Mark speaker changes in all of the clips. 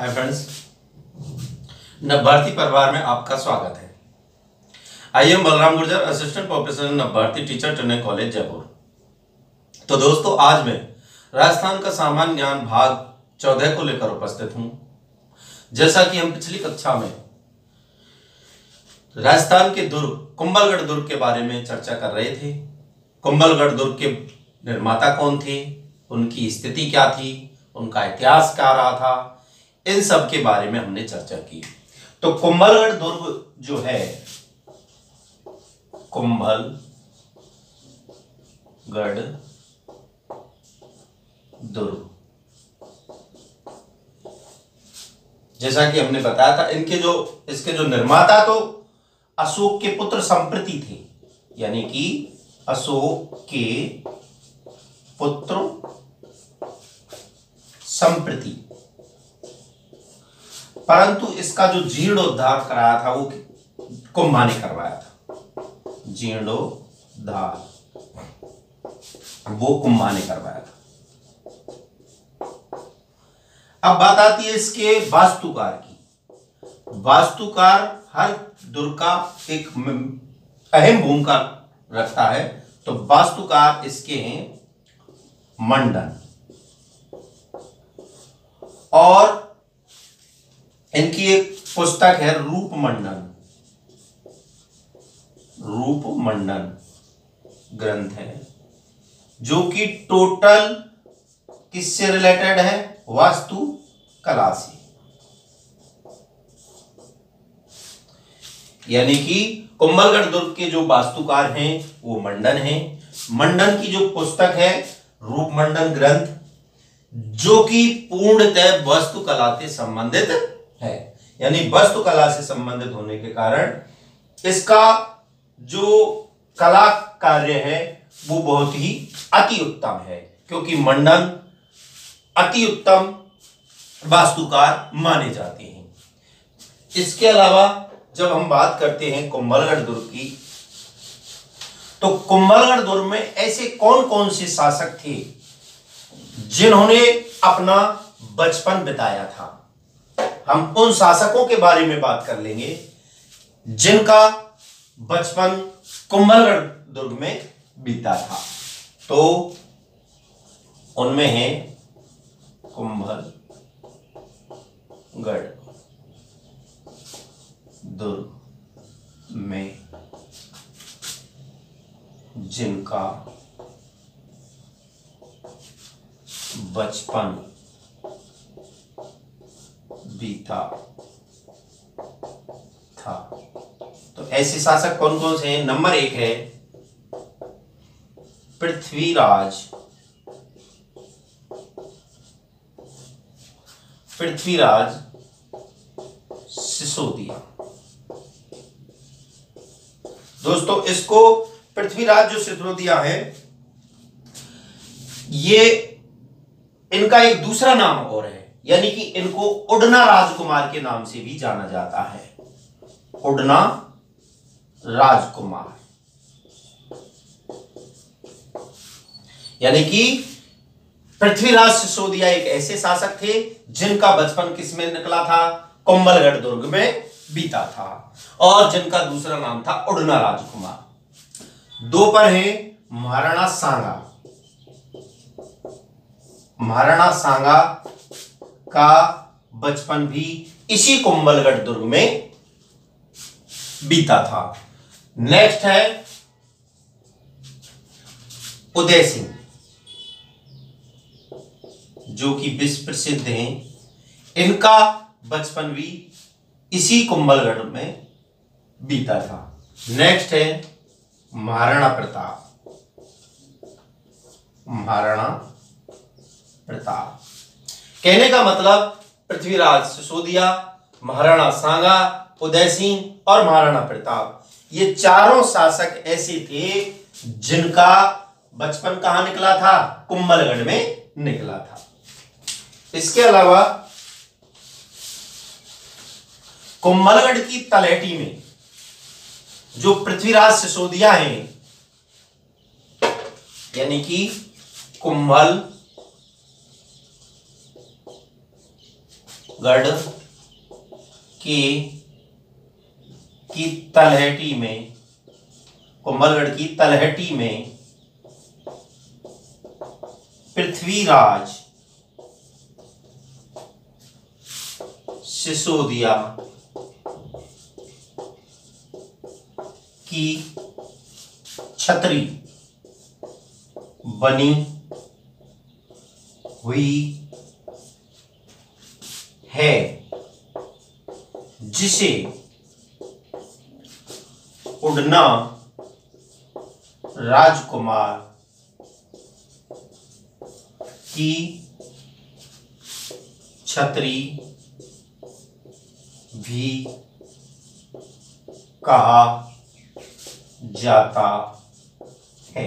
Speaker 1: Hi friends Navbharati परिवार में आपका स्वागत है। I am Balram Gurjar assistant professor Navbharati teacher training college Jaipur. तो दोस्तों, आज मैं राजस्थान का सामान्य ज्ञान भाग चौदह को लेकर उपस्थित हूँ। जैसा कि हम पिछली कक्षा में राजस्थान के दुर्ग, कुंभलगढ़ दुर्ग के बारे में चर्चा कर रहे थे। कुंभलगढ़ दुर्ग के निर्माता कौन थे? उनकी स्थिति क्या थी? उनका इतिहास क्या रहा था? इन सब के बारे में हमने चर्चा की। तो कुंभलगढ़ दुर्ग जो है कुंभलगढ़ दुर्ग। जैसा कि हमने बताया था, इनके जो, इसके जो निर्माता तो अशोक के पुत्र संप्रति थे, यानी कि अशोक के पुत्र संप्रति। परंतु इसका जो जीर्णोद्धार कराया था, वो कुंभा ने करवाया था। जीर्णोद्धार वो कुंभा ने करवाया था। अब बात आती है इसके वास्तुकार की। वास्तुकार हर दुर्ग का एक अहम भूमिका रखता है। तो वास्तुकार इसके हैं मंडन। और इनकी एक पुस्तक है रूप मंडन रूप मंडन ग्रंथ है, जो कि टोटल किससे रिलेटेड है? वास्तु कला से। यानी कि कुंभलगढ़ दुर्ग के जो वास्तुकार हैं, वो मंडन हैं। मंडन की जो पुस्तक है रूप मंडन ग्रंथ, जो कि पूर्णतः वास्तु कला से संबंधित है। यानी वास्तु कला से संबंधित होने के कारण इसका जो कला कार्य है, वो बहुत ही अति उत्तम है, क्योंकि मंडन अति उत्तम वास्तुकार माने जाते हैं। इसके अलावा जब हम बात करते हैं कुंभलगढ़ दुर्ग की तो कुंभलगढ़ दुर्ग में ऐसे कौन कौन से शासक थे जिन्होंने अपना बचपन बिताया था? हम उन शासकों के बारे में बात कर लेंगे, जिनका बचपन कुंभलगढ़ दुर्ग में बीता था। तो उनमें है कुंभलगढ़ दुर्ग में, जिनका बचपन बीता था। तो ऐसे शासक कौन कौन से हैं? नंबर एक है पृथ्वीराज। पृथ्वीराज सिसोदिया। दोस्तों, इसको पृथ्वीराज जो सिसोदिया है, ये इनका एक दूसरा नाम और है। यानी कि इनको उड़ना राजकुमार के नाम से भी जाना जाता है। उड़ना राजकुमार। यानी कि पृथ्वीराज सिसोदिया एक ऐसे शासक थे जिनका बचपन किसमें निकला था? कुंभलगढ़ दुर्ग में बीता था। और जिनका दूसरा नाम था उड़ना राजकुमार। दो पर है महाराणा सांगा। महाराणा सांगा का बचपन भी इसी कुंभलगढ़ दुर्ग में बीता था। नेक्स्ट है उदय सिंह, जो कि विश्व प्रसिद्ध हैं। इनका बचपन भी इसी कुंभलगढ़ में बीता था। नेक्स्ट है महाराणा प्रताप। महाराणा प्रताप। कहने का मतलब पृथ्वीराज सिसोदिया, महाराणा सांगा, उदय सिंह और महाराणा प्रताप। ये चारों शासक ऐसे थे जिनका बचपन कहाँ निकला था? कुंभलगढ़ में निकला था। इसके अलावा, कुंभलगढ़ की तलेटी में जो पृथ्वीराज सिसोदिया हैं, यानी कि कुंभल गढ़ के, की तलहटी में कुंभलगढ़ की तलहटी में पृथ्वीराज सिसोदिया की छतरी बनी हुई है, जिसे उड़ना राजकुमार की छतरी भी कहा जाता है।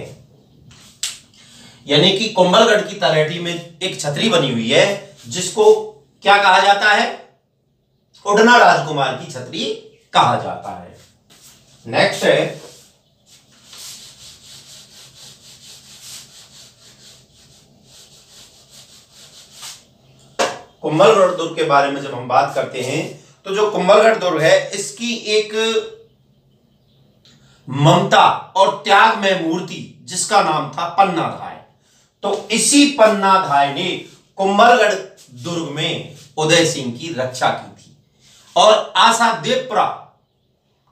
Speaker 1: यानी कि कुंभलगढ़ की तलहटी में एक छतरी बनी हुई है, जिसको क्या कहा जाता है? उड़ना राजकुमार की छतरी कहा जाता है। नेक्स्ट है। कुंभलगढ़ दुर्ग के बारे में जब हम बात करते हैं तो जो कुंभलगढ़ दुर्ग है, इसकी एक ममता और त्याग में मूर्ति, जिसका नाम था पन्नाधाय। तो इसी पन्नाधाय ने कुंभलगढ़ दुर्ग में उदय सिंह की रक्षा की थी। और आशा देवपुरा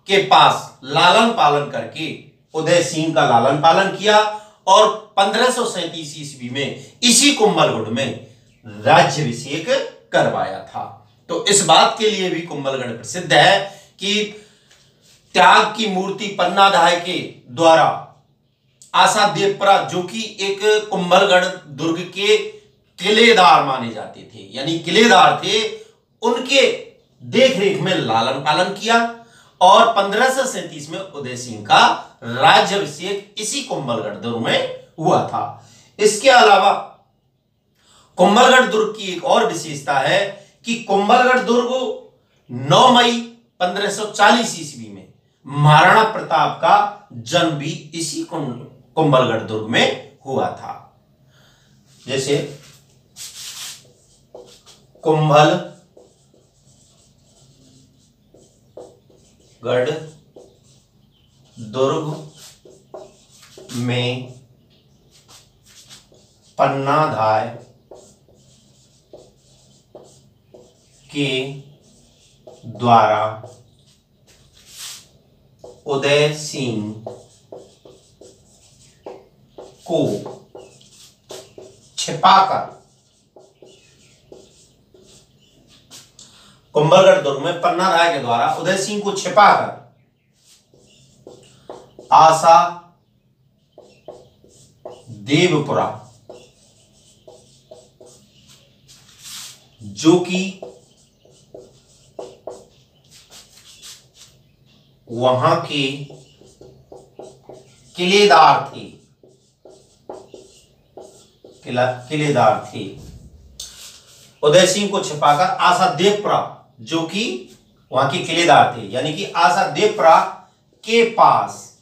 Speaker 1: के पास लालन पालन करके उदय सिंह का लालन पालन किया और पंद्रह ईस्वी में इसी कुंभलगढ़ में राज्यभिषेक करवाया था। तो इस बात के लिए भी कुंभलगढ़ प्रसिद्ध है कि त्याग की मूर्ति पन्नाधाय के द्वारा आशा देवपरा जो कि एक कुंभलगढ़ दुर्ग के किलेदार माने जाते थे। यानी किलेदार थे, उनके देख रेख में लालन पालन किया और पंद्रह में उदय सिंह का राज्यभिषेक इसी कुंभलगढ़ दुर्ग में हुआ था। इसके अलावा कुंभलगढ़ दुर्ग की एक और विशेषता है कि कुंभलगढ़ दुर्ग 9 मई 1540 ईस्वी में महाराणा प्रताप का जन्म भी इसी कुंभलगढ़ दुर्ग में हुआ था। जैसे कुंभल गढ़ दुर्ग में पन्नाधाय के द्वारा उदय सिंह को छिपाकर। कुंभलगढ़ दुर्ग में पन्ना राय के द्वारा उदय सिंह को छिपाकर आशा देवपुरा, जो कि वहाँ के किलेदार थे। किला किलेदार थे। उदय सिंह को छिपाकर आशा देवप्रा जो कि वहाँ के किलेदार थे, यानी कि आशा देवप्रा के पास।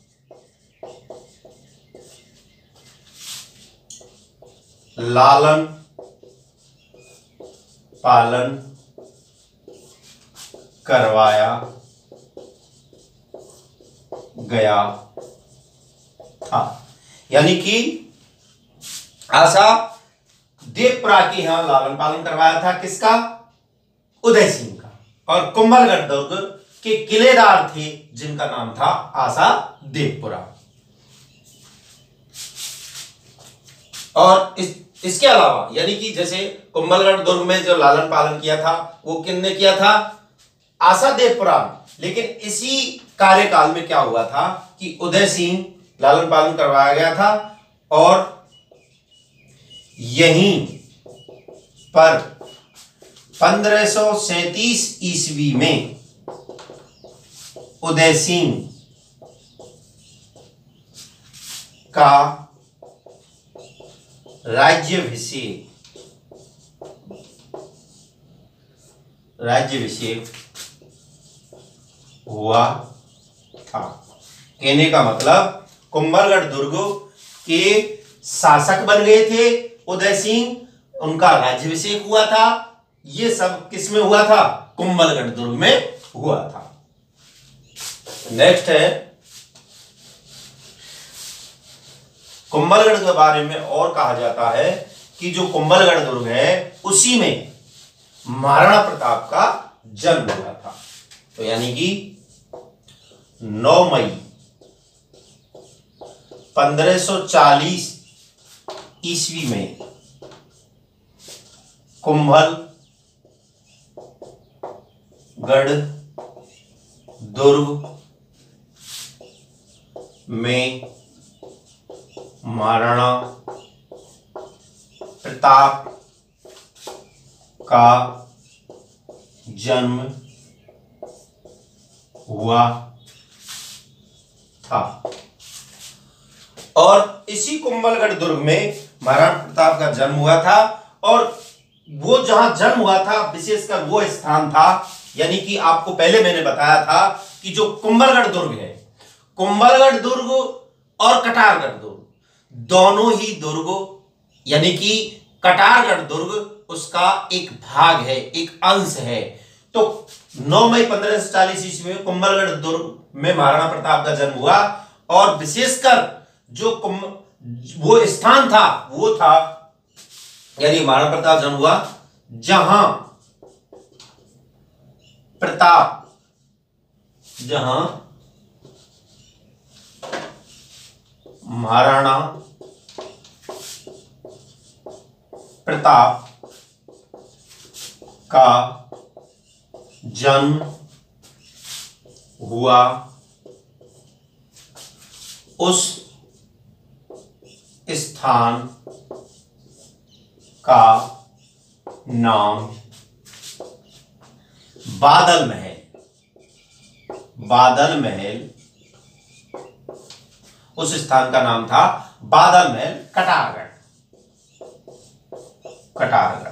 Speaker 1: लालन, पालन करवाया गया था। यानी कि आशा देवप्रा के यहाँ लालन पालन करवाया था, किसका? उदय सिंह। और कुंभलगढ़ दुर्ग के किलेदार थे, जिनका नाम था आशा देवपुरा। और इस, इसके अलावा, यानी कि जैसे कुंभलगढ़ दुर्ग में जो लालन पालन किया था, वो किन ने किया था? आशा देवपुरा लेकिन इसी कार्यकाल में क्या हुआ था कि उदय सिंह लालन पालन करवाया गया था, और यहीं पर पंद्रह ईस्वी में उदय सिंह का राज्यभिषेक राज्यभिषेक हुआ था। कहने का मतलब कुंभलगढ़ दुर्ग के शासक बन गए थे उदय सिंह उनका राज्यभिषेक हुआ था। ये सब किसमें हुआ था? कुंभलगढ़ दुर्ग में हुआ था। नेक्स्ट है। कुंभलगढ़ के बारे में और कहा जाता है कि जो कुंभलगढ़ दुर्ग है, उसी में महाराणा प्रताप का जन्म हुआ था। तो यानी कि 9 मई 1540 ईस्वी में कुंभल गढ़, दुर्ग में महाराणा प्रताप का जन्म हुआ था। और इसी कुंभलगढ़ दुर्ग में महाराणा प्रताप का जन्म हुआ था और वो जहाँ जन्म हुआ था विशेषकर वो स्थान था, यानी कि आपको पहले मैंने बताया था कि जो कुंभलगढ़ दुर्ग है, कुंभलगढ़ दुर्ग और कटारगढ़ दुर्ग, दोनों ही दुर्ग, यानी कि कटारगढ़ दुर्ग उसका एक भाग है, एक अंश है। तो 9 मई पंद्रह सौ चालीस ईस्वी में कुंभलगढ़ दुर्ग में महाराणा प्रताप का जन्म हुआ और विशेषकर जो कुंभ, वो स्थान था, वो था यानी महाराणा प्रताप जन्म हुआ जहाँ प्रताप। जहाँ महाराणा प्रताप का जन्म हुआ उस स्थान का नाम बादल महल। बादल महल। उस स्थान का नाम था बादल महल कटारगढ़। कटारगढ़।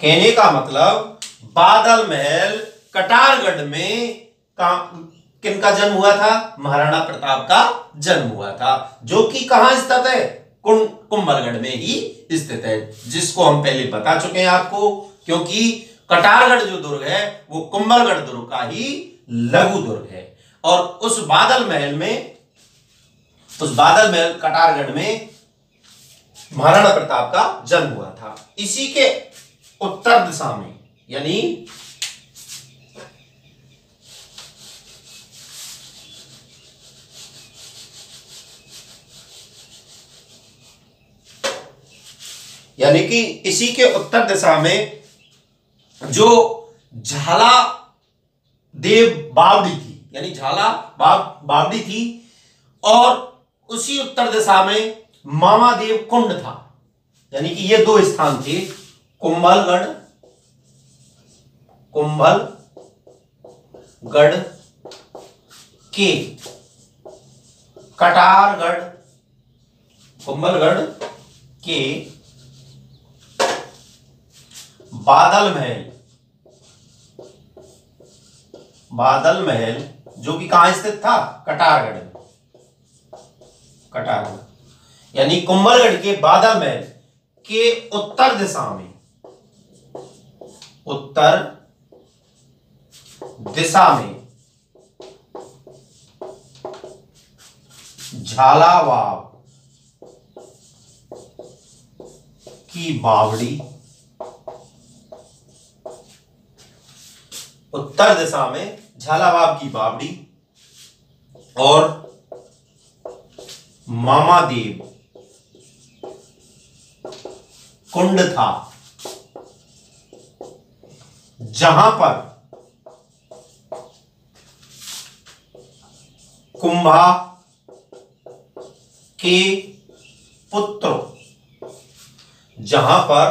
Speaker 1: कहने का मतलब बादल महल कटारगढ़ में का किनका जन्म हुआ था? महाराणा प्रताप का जन्म हुआ था, जो कि कहाँ स्थित है? कुंभलगढ़ में ही स्थित है, जिसको हम पहले बता चुके हैं आपको, क्योंकि कटारगढ़ जो दुर्ग है, वो कुंभलगढ़ दुर्ग का ही लघु दुर्ग है। और उस बादल महल में, उस बादल महल कटारगढ़ में महाराणा प्रताप का जन्म हुआ था। इसी के उत्तर दिशा में, यानी यानी कि इसी के उत्तर दिशा में जो झाला देव बावड़ी थी, यानी झाला बाव, बावड़ी थी, और उसी उत्तर दिशा में मामादेव कुंड था। यानी कि ये दो स्थान थे, कुंभलगढ़ कुंभलगढ़ के कटारगढ़, कुंभलगढ़ के बादल महल। बादल महल, जो कि कहाँ स्थित था? कटारगढ़। कटारगढ़। यानी कुंभलगढ़ के बादल महल के उत्तर दिशा में। उत्तर दिशा में। झालावाब की बावड़ी। उत्तर दिशा में झालावाब की बावड़ी और मामादेव कुंड था, जहाँ पर कुंभा के पुत्र, जहाँ पर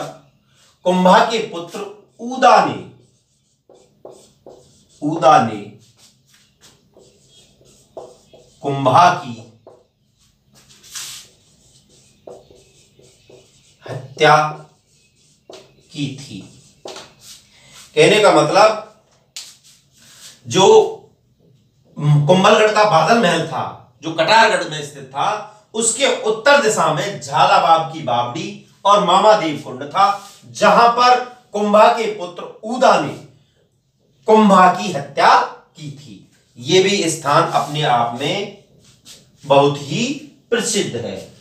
Speaker 1: कुंभा के पुत्र उदा ने उदा ने कुंभा की हत्या की थी। कहने का मतलब जो कुंभलगढ़ का बादल महल था, जो कटारगढ़ में स्थित था, उसके उत्तर दिशा में झालाबाब की बावड़ी और मामा देव कुंड था, जहाँ पर कुंभा के पुत्र उदा ने कुंभा की हत्या की थी। यह भी स्थान अपने आप में बहुत ही प्रसिद्ध है।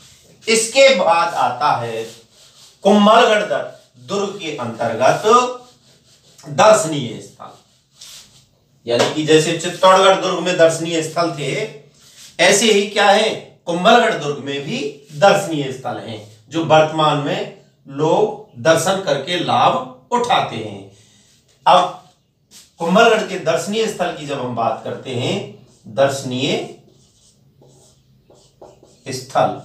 Speaker 1: इसके बाद आता है कुंभलगढ़ दुर्ग के अंतर्गत दर्शनीय स्थल। यानी कि जैसे चित्तौड़गढ़ दुर्ग में दर्शनीय स्थल थे, ऐसे ही क्या है? कुंभलगढ़ दुर्ग में भी दर्शनीय स्थल हैं, जो वर्तमान में लोग दर्शन करके लाभ उठाते हैं। अब कुंभलगढ़ के दर्शनीय स्थल की जब हम बात करते हैं, दर्शनीय स्थल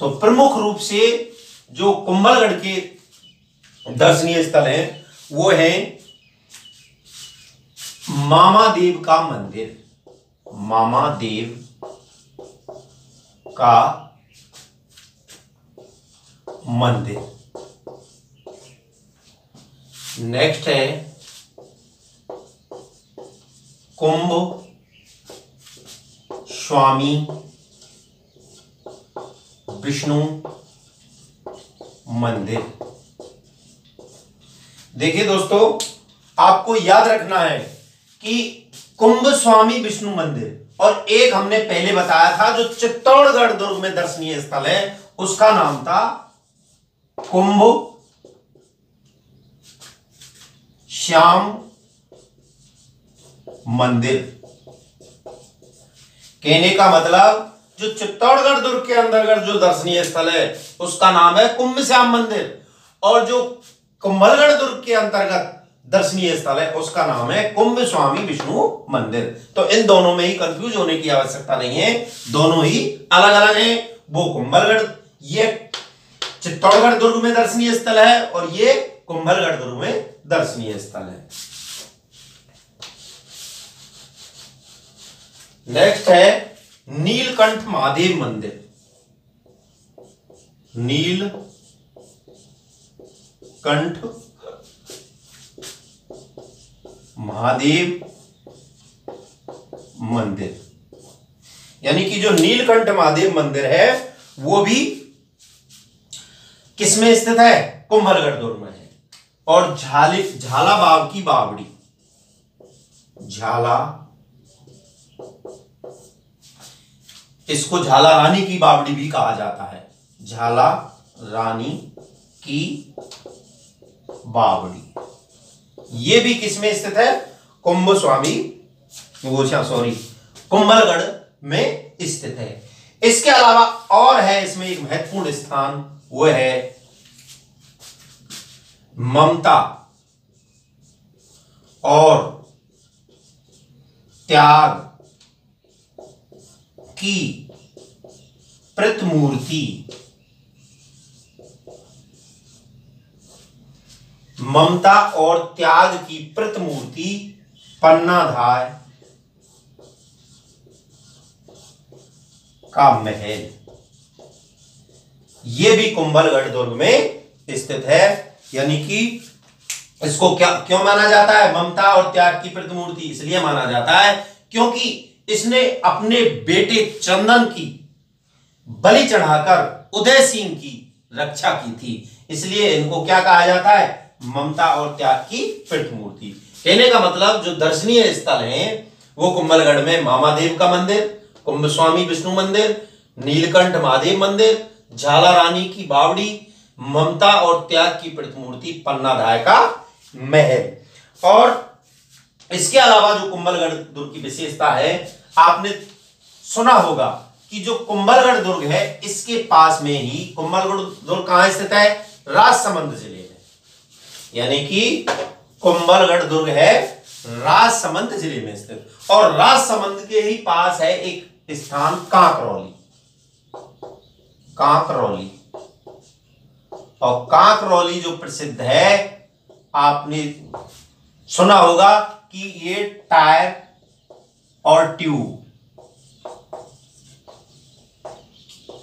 Speaker 1: तो प्रमुख रूप से जो कुंभलगढ़ के दर्शनीय स्थल हैं, वो है मामा देव का मंदिर। मामा देव का मंदिर। नेक्स्ट है कुंभ, स्वामी, विष्णु, मंदिर। देखिए दोस्तों, आपको याद रखना है कि कुंभ, स्वामी, विष्णु, मंदिर। और एक हमने पहले बताया था, जो चित्तौड़गढ़ दुर्ग में दर्शनीय स्थल है, उसका नाम था कुंभ, श्याम मंदिर। कहने का मतलब जो चित्तौड़गढ़ दुर्ग के अंतर्गत जो दर्शनीय स्थल है, उसका नाम है कुंभ श्याम मंदिर। और जो कुंभलगढ़ दुर्ग के अंतर्गत दर्शनीय स्थल है, उसका नाम है कुंभ स्वामी विष्णु मंदिर। तो इन दोनों में ही कंफ्यूज होने की आवश्यकता नहीं है। दोनों ही अलग अलग हैं। वो कुंभलगढ़ ये चित्तौड़गढ़ दुर्ग में दर्शनीय स्थल है और ये कुंभलगढ़ दुर्ग में दर्शनीय स्थल है। नेक्स्ट है नीलकंठ महादेव मंदिर नील कंठ महादेव मंदिर यानी कि जो नीलकंठ महादेव मंदिर है, वो भी किसमें स्थित है? कुंभलगढ़ दुर्ग में है। और झाली झाला बाग की बावड़ी। झाला इसको झाला रानी की बावड़ी भी कहा जाता है। झाला रानी की बावड़ी। ये भी किसमें स्थित है? कुंभ स्वामी सॉरी कुंभलगढ़ में स्थित है। इसके अलावा और है, इसमें एक महत्वपूर्ण स्थान, वो है ममता और त्याग की प्रतिमूर्ति। ममता और त्याग की प्रतिमूर्ति, पन्नाधार का महल। यह भी कुंभलगढ़ दुर्ग में स्थित है। यानी कि इसको क्या, क्यों माना जाता है? ममता और त्याग की प्रतिमूर्ति इसलिए माना जाता है क्योंकि इसने अपने बेटे चंदन की बलि चढ़ाकर उदय सिंह की रक्षा की थी। इसलिए इनको क्या कहा जाता है? ममता और त्याग की प्रतिमूर्ति कहने का मतलब जो दर्शनीय स्थल हैं, वो कुंभलगढ़ में मामादेव का मंदिर कुंभ स्वामी विष्णु मंदिर, नीलकंठ महादेव मंदिर झाला रानी की बावड़ी, ममता और त्याग की प्रतिमूर्ति पन्ना धाय का महल। और इसके अलावा जो कुंभलगढ़ दुर्ग की विशेषता है, आपने सुना होगा कि जो कुंभलगढ़ दुर्ग है, इसके पास में ही कुंभलगढ़ दुर्ग कहाँ स्थित है? राजसमंद ज़िले में। यानी कि कुंभलगढ़ दुर्ग है राजसमंद ज़िले में स्थित। और राजसमंद के ही पास है एक स्थान, कांकरौली। कांकरौली। और कांकरौली जो प्रसिद्ध है, आपने सुना होगा कि ये टायर और ट्यूब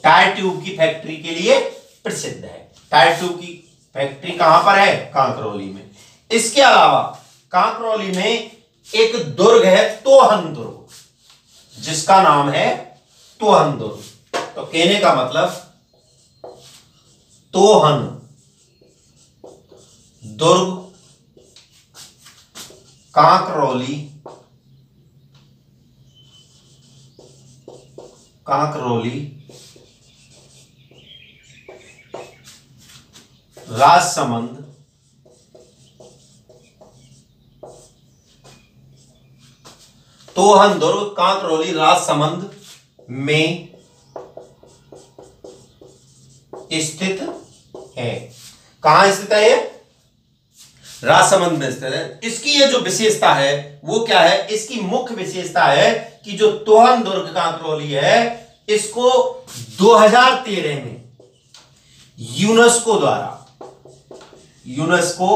Speaker 1: टायर ट्यूब की फैक्ट्री के लिए प्रसिद्ध है। टायर ट्यूब की फैक्ट्री कहाँ पर है? कांकरौली में। इसके अलावा कांकरौली में एक दुर्ग है तोहन दुर्ग जिसका नाम है तोहन दुर्ग तो कहने का मतलब तोहन, दुर्ग, कांकरौली कांकरौली राजसमंद। तोहन दुर्ग कांकरौली राजसमंद में स्थित है। कहाँ स्थित है राजसमंद में स्थित है। इसकी ये जो विशेषता है, वो क्या है? इसकी मुख्य विशेषता है कि जो तोहन दुर्ग कांकरौली है, इसको 2013 में यूनेस्को द्वारा यूनेस्को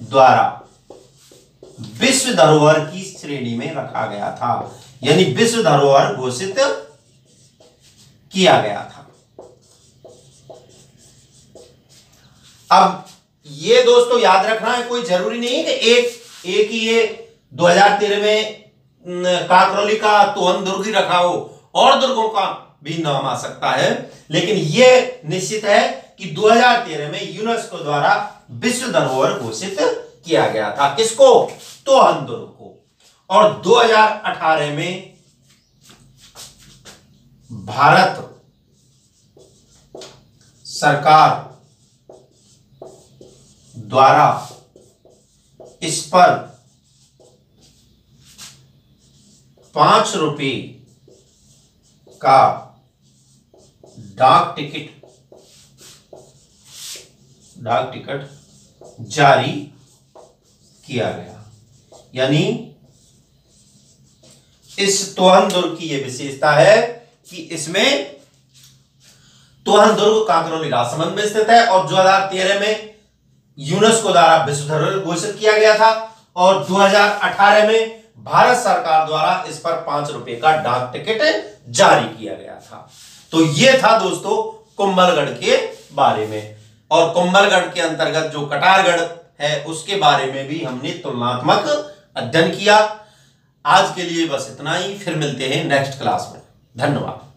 Speaker 1: द्वारा विश्व धरोहर की श्रेणी में रखा गया था। यानी विश्व धरोहर घोषित किया गया था। अब ये दोस्तों याद रखना है, कोई ज़रूरी नहीं कि एक एक ही ये 2013 में काकरौली का तोहन दुर्ग ही रखा हो, और दुर्गों का भी नाम आ सकता है। लेकिन यह निश्चित है कि 2013 में यूनेस्को द्वारा विश्व धरोहर घोषित किया गया था। किसको? तोहन दुर्ग को। और 2018 में भारत सरकार द्वारा इस पर पाँच रुपये का डाक टिकट डाक टिकट जारी किया गया। यानी, इस तोहन दुर्ग की यह विशेषता है कि इसमें तोहन दुर्ग कांकरौली राजसमंद में स्थित है और 2013 में यूनेस्को द्वारा विश्व धरोहर घोषित किया गया था और 2018 में भारत सरकार द्वारा इस पर पाँच रुपए का डाक टिकट जारी किया गया था। तो यह था दोस्तों कुंभलगढ़ के बारे में। और कुंभलगढ़ के अंतर्गत जो कटारगढ़ है, उसके बारे में भी हमने तुलनात्मक अध्ययन किया। आज के लिए बस इतना ही, फिर मिलते हैं नेक्स्ट क्लास में। धन्यवाद।